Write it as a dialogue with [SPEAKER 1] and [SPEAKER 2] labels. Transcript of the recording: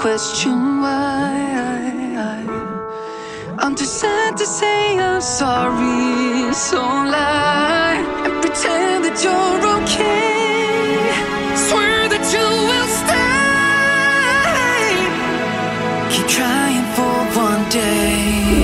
[SPEAKER 1] question why I'm too sad to say I'm sorry So lie and pretend that you're okay. Swear that you will stay. Keep trying for one day.